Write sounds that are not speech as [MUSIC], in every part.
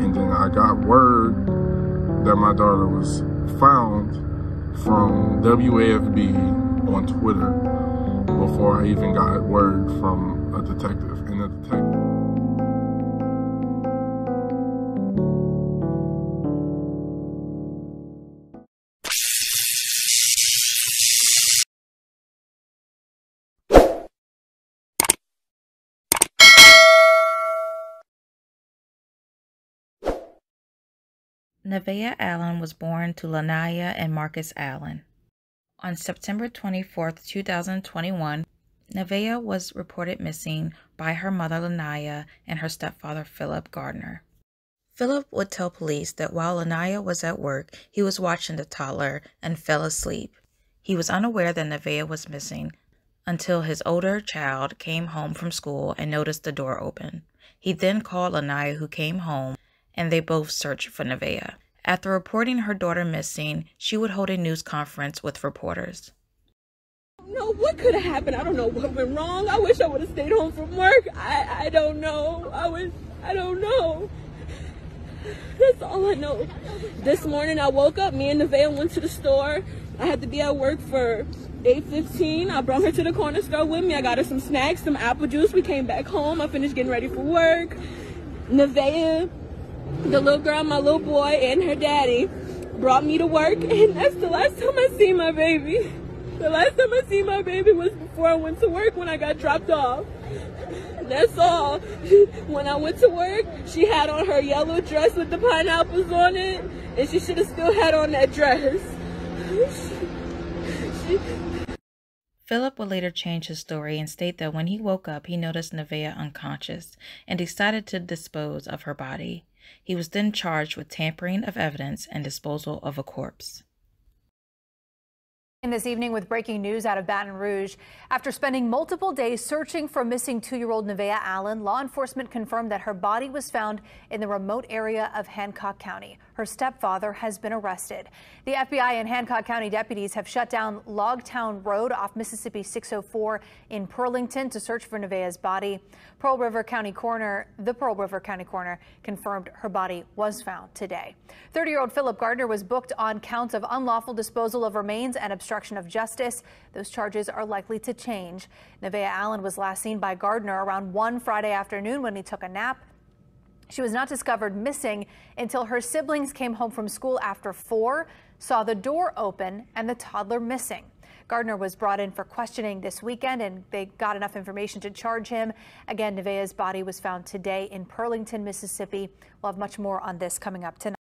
And then I got word that my daughter was found from WAFB on Twitter before I even got word from a detective. And the detective. Nevaeh Allen was born to Lanaya and Marcus Allen. On September 24, 2021, Nevaeh was reported missing by her mother Lanaya and her stepfather Phillip Gardner. Phillip would tell police that while Lanaya was at work, he was watching the toddler and fell asleep. He was unaware that Nevaeh was missing until his older child came home from school and noticed the door open. He then called Lanaya, who came home and they both searched for Nevaeh. After reporting her daughter missing, she would hold a news conference with reporters. No, what could have happened? I don't know what went wrong. I wish I would have stayed home from work. I, I don't know. I was, I don't know. That's all I know. This morning I woke up, me and Nevaeh went to the store. I had to be at work for 8.15. I brought her to the corner store with me. I got her some snacks, some apple juice. We came back home. I finished getting ready for work. Nevaeh the little girl, my little boy, and her daddy brought me to work, [LAUGHS] and that's the last time I see my baby. The last time I see my baby was before I went to work when I got dropped off. [LAUGHS] That's all. [LAUGHS] When I went to work, she had on her yellow dress with the pineapples on it, and she should have still had on that dress. she, Phillip would later change his story and state that when he woke up, he noticed Nevaeh unconscious and decided to dispose of her body. He was then charged with tampering of evidence and disposal of a corpse. In this evening with breaking news out of Baton Rouge. After spending multiple days searching for missing two-year-old Nevaeh Allen, law enforcement confirmed that her body was found in the remote area of Hancock County. Her stepfather has been arrested. The FBI and Hancock County deputies have shut down Logtown Road off Mississippi 604 in Pearlington to search for Nevaeh's body. Pearl River County coroner, the Pearl River County coroner confirmed her body was found today. 30-year-old Phillip Gardner was booked on counts of unlawful disposal of remains and obstruction of justice. Those charges are likely to change. Nevaeh Allen was last seen by Gardner around 1 Friday afternoon when he took a nap. She was not discovered missing until her siblings came home from school after 4, saw the door open and the toddler missing. Gardner was brought in for questioning this weekend and they got enough information to charge him. Again, Nevaeh's body was found today in Pearlington, Mississippi. We'll have much more on this coming up tonight.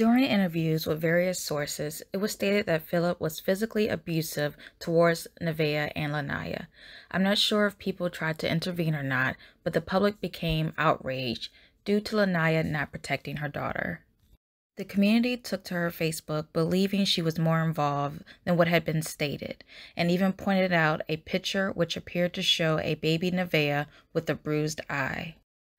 During interviews with various sources, it was stated that Phillip was physically abusive towards Nevaeh and Lanaya. I'm not sure if people tried to intervene or not, but the public became outraged due to Lanaya not protecting her daughter. The community took to her Facebook believing she was more involved than what had been stated, and even pointed out a picture which appeared to show a baby Nevaeh with a bruised eye.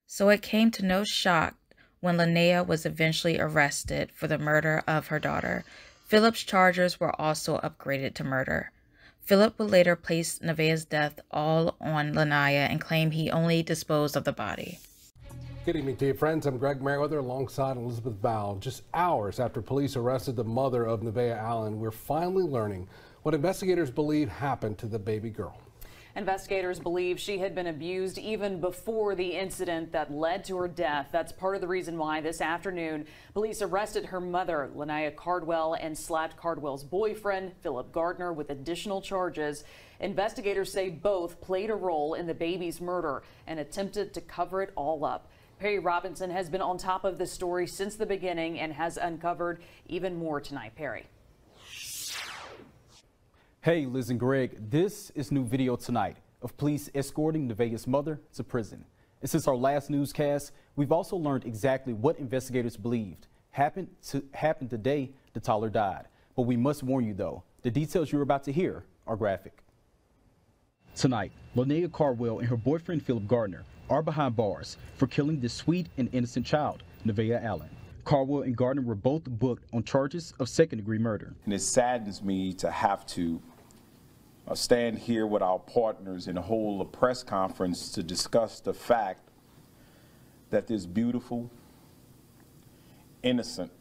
So it came to no shock when Lanaya was eventually arrested for the murder of her daughter. Phillip's charges were also upgraded to murder. Phillip would later place Nevaeh's death all on Lanaya and claim he only disposed of the body. Good evening to you, friends. I'm Greg Meriwether alongside Elizabeth Bow. Just hours after police arrested the mother of Nevaeh Allen, we're finally learning what investigators believe happened to the baby girl. Investigators believe she had been abused even before the incident that led to her death. That's part of the reason why this afternoon police arrested her mother, Lanaya Cardwell, and slapped Cardwell's boyfriend, Phillip Gardner, with additional charges. Investigators say both played a role in the baby's murder and attempted to cover it all up. Perry Robinson has been on top of this story since the beginning and has uncovered even more tonight. Perry. Hey, Liz and Greg, this is new video tonight of police escorting Nevaeh's mother to prison. And since our last newscast, we've also learned exactly what investigators believed happened, to, happened the day the toddler died. But we must warn you, though, the details you're about to hear are graphic. Tonight, Lanaya Cardwell and her boyfriend Phillip Gardner are behind bars for killing this sweet and innocent child, Nevaeh Allen. Cardwell and Gardner were both booked on charges of second degree murder. And it saddens me to have to stand here with our partners and hold a press conference to discuss the fact that this beautiful, innocent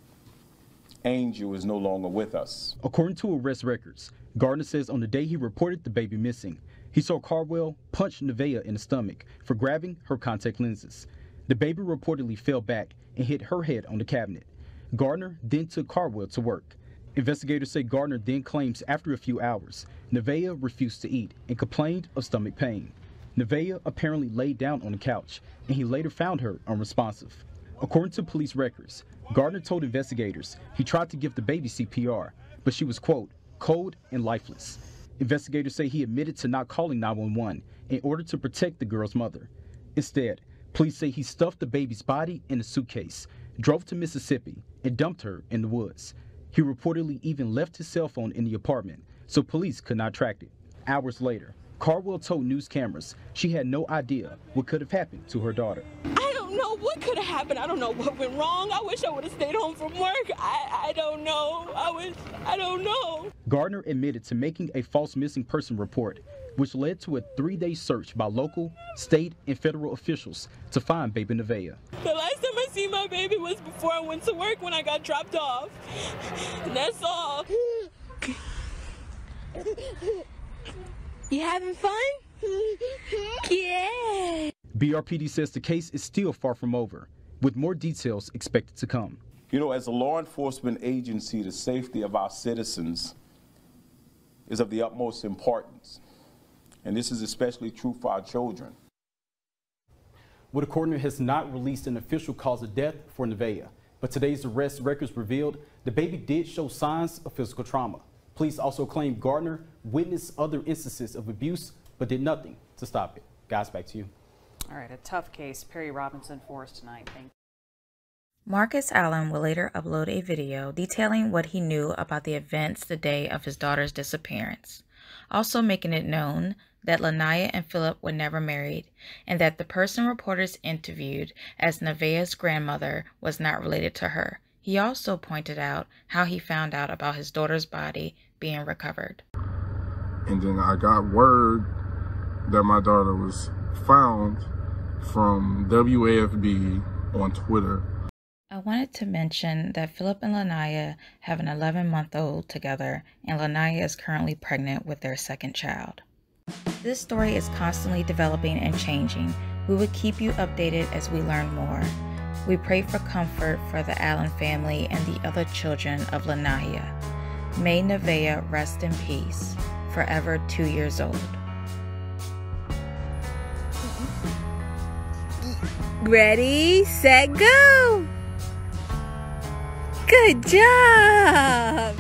angel is no longer with us. According to arrest records, Gardner says on the day he reported the baby missing, he saw Cardwell punch Nevaeh in the stomach for grabbing her contact lenses. The baby reportedly fell back and hit her head on the cabinet. Gardner then took Cardwell to work. Investigators say Gardner then claims after a few hours, Nevaeh refused to eat and complained of stomach pain. Nevaeh apparently laid down on the couch, and he later found her unresponsive. According to police records, Gardner told investigators he tried to give the baby CPR, but she was, quote, cold and lifeless. Investigators say he admitted to not calling 911 in order to protect the girl's mother. Instead, police say he stuffed the baby's body in a suitcase, drove to Mississippi, and dumped her in the woods. He reportedly even left his cell phone in the apartment, so police could not track it. Hours later, Cardwell told news cameras she had no idea what could have happened to her daughter. I don't know what could have happened. I don't know what went wrong. I wish I would have stayed home from work. I, I don't know. I wish, I don't know. Gardner admitted to making a false missing person report, which led to a three day search by local, state, and federal officials to find baby Nevaeh. The last time I seen my baby was before I went to work when I got dropped off. And [LAUGHS] that's all. [LAUGHS] You having fun? [LAUGHS] yeah. BRPD says the case is still far from over, with more details expected to come. You know, as a law enforcement agency, the safety of our citizens is of the utmost importance. And this is especially true for our children. Wood coroner has not released an official cause of death for Nevaeh, but today's arrest records revealed the baby did show signs of physical trauma. Police also claim Gardner witnessed other instances of abuse, but did nothing to stop it. Guys, back to you. All right, a tough case. Perry Robinson for us tonight. Thank you. Marcus Allen will later upload a video detailing what he knew about the events the day of his daughter's disappearance, also making it known that Lanaya and Phillip were never married, and that the person reporters interviewed as Nevaeh's grandmother was not related to her. He also pointed out how he found out about his daughter's body being recovered. And then I got word that my daughter was found from WAFB on Twitter. I wanted to mention that Phillip and Lanaya have an 11 month old together, and Lanaya is currently pregnant with their second child. This story is constantly developing and changing. We will keep you updated as we learn more. We pray for comfort for the Allen family and the other children of Lanaya. May Nevaeh rest in peace, forever two years old. Ready, set, go. Good job.